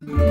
you